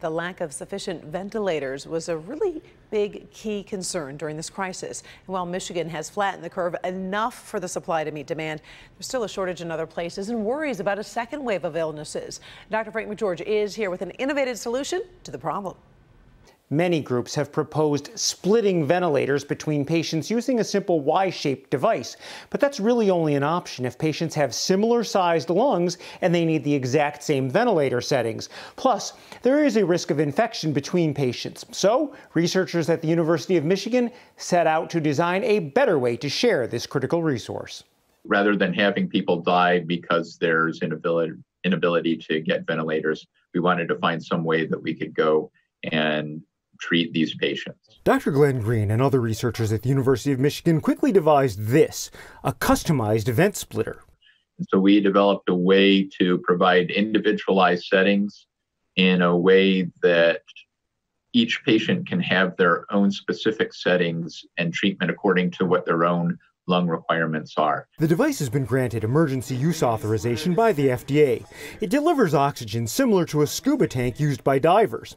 The lack of sufficient ventilators was a really big key concern during this crisis. And while Michigan has flattened the curve enough for the supply to meet demand, there's still a shortage in other places and worries about a second wave of illnesses. Dr. Frank McGeorge is here with an innovative solution to the problem. Many groups have proposed splitting ventilators between patients using a simple Y-shaped device, but that's really only an option if patients have similar sized lungs and they need the exact same ventilator settings. Plus, there is a risk of infection between patients. So, researchers at the University of Michigan set out to design a better way to share this critical resource. Rather than having people die because there's inability, inability to get ventilators, we wanted to find some way that we could go and treat these patients. Dr. Glenn Green and other researchers at the University of Michigan quickly devised this a customized vent splitter. So we developed a way to provide individualized settings in a way that each patient can have their own specific settings and treatment according to what their own lung requirements are. The device has been granted emergency use authorization by the FDA. It delivers oxygen similar to a scuba tank used by divers.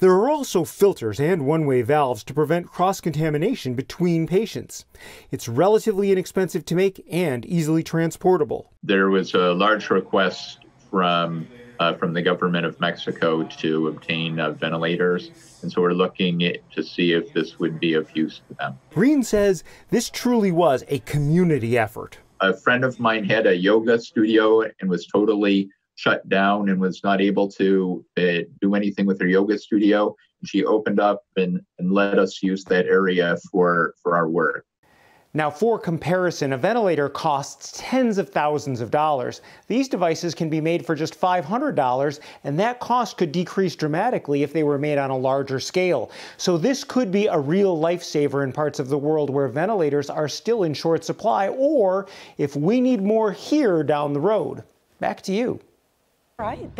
There are also filters and one way valves to prevent cross contamination between patients. It's relatively inexpensive to make and easily transportable. There was a large request from uh, from the government of Mexico to obtain uh, ventilators. And so we're looking at, to see if this would be of use to them. Green says this truly was a community effort. A friend of mine had a yoga studio and was totally shut down and was not able to uh, do anything with her yoga studio. She opened up and, and let us use that area for, for our work. Now, for comparison, a ventilator costs tens of thousands of dollars. These devices can be made for just $500, and that cost could decrease dramatically if they were made on a larger scale. So, this could be a real lifesaver in parts of the world where ventilators are still in short supply, or if we need more here down the road. Back to you. Right.